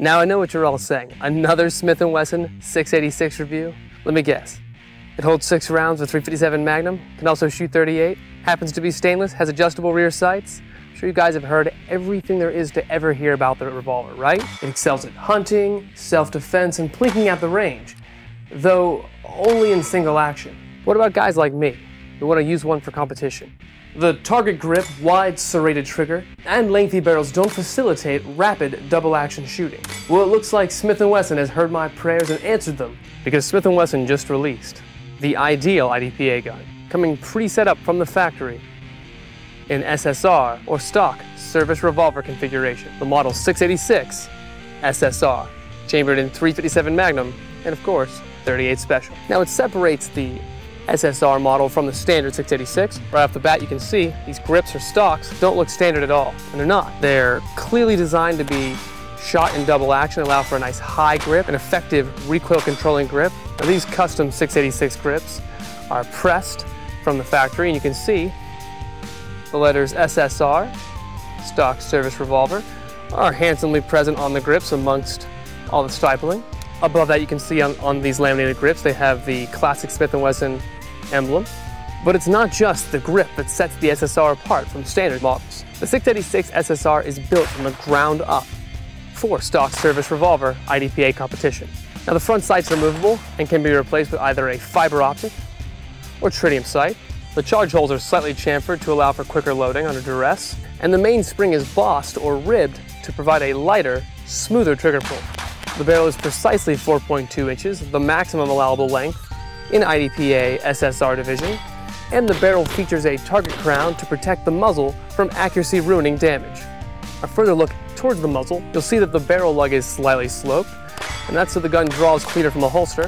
Now I know what you're all saying. Another Smith & Wesson 686 review? Let me guess. It holds six rounds with 357 Magnum, can also shoot 38, happens to be stainless, has adjustable rear sights. I'm sure you guys have heard everything there is to ever hear about the revolver, right? It excels at hunting, self-defense, and plinking at the range, though only in single action. What about guys like me, who want to use one for competition? The target grip, wide serrated trigger, and lengthy barrels don't facilitate rapid double-action shooting. Well, it looks like Smith & Wesson has heard my prayers and answered them, because Smith & Wesson just released the ideal IDPA gun, coming pre-set up from the factory in SSR or stock service revolver configuration. The model 686 SSR, chambered in 357 Magnum, and of course, 38 Special. Now it separates the SSR model from the standard 686. Right off the bat, you can see these grips or stocks don't look standard at all, and they're not. They're clearly designed to be shot in double action, allow for a nice high grip, an effective recoil controlling grip. Now these custom 686 grips are pressed from the factory, and you can see the letters SSR, stock service revolver, are handsomely present on the grips amongst all the stippling. Above that, you can see on, on these laminated grips, they have the classic Smith & Wesson emblem. But it's not just the grip that sets the SSR apart from standard models. The 686 SSR is built from the ground up for stock service revolver IDPA competition. Now the front sight's are removable and can be replaced with either a fiber optic or tritium sight. The charge holes are slightly chamfered to allow for quicker loading under duress, and the mainspring is bossed or ribbed to provide a lighter, smoother trigger pull. The barrel is precisely 4.2 inches, the maximum allowable length in IDPA SSR division, and the barrel features a target crown to protect the muzzle from accuracy ruining damage. A further look towards the muzzle, you'll see that the barrel lug is slightly sloped, and that's so the gun draws cleaner from the holster.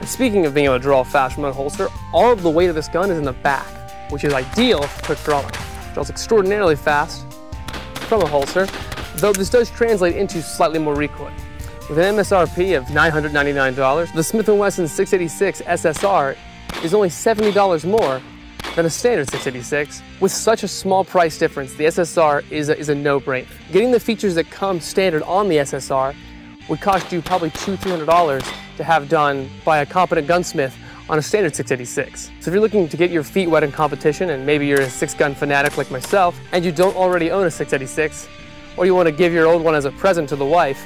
And speaking of being able to draw fast from a holster, all of the weight of this gun is in the back, which is ideal for quick drawing. It draws extraordinarily fast from a holster, though this does translate into slightly more recoil. With an MSRP of $999, the Smith & Wesson 686 SSR is only $70 more than a standard 686. With such a small price difference, the SSR is a, is a no-brainer. Getting the features that come standard on the SSR would cost you probably two, $300 to have done by a competent gunsmith on a standard 686. So if you're looking to get your feet wet in competition and maybe you're a six gun fanatic like myself and you don't already own a 686 or you want to give your old one as a present to the wife,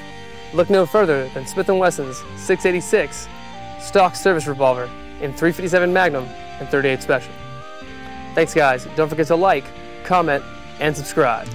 look no further than Smith & Wesson's 686 stock service revolver in 357 Magnum and 38 Special. Thanks guys. Don't forget to like, comment, and subscribe.